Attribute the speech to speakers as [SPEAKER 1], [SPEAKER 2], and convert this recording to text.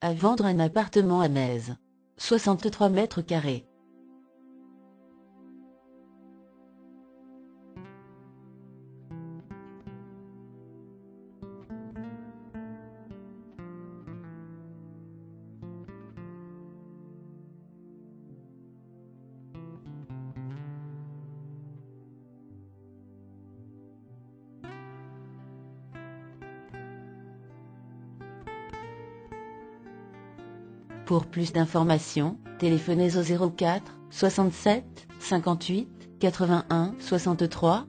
[SPEAKER 1] À vendre un appartement à Metz. 63 mètres carrés. Pour plus d'informations, téléphonez au 04 67 58 81 63